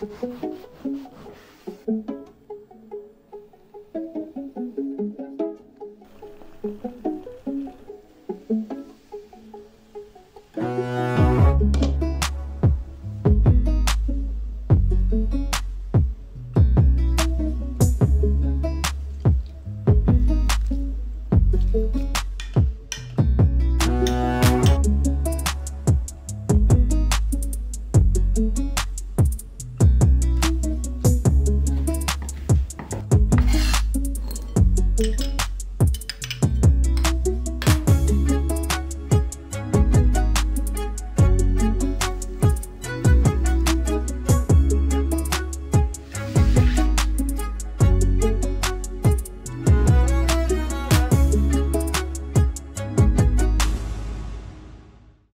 Música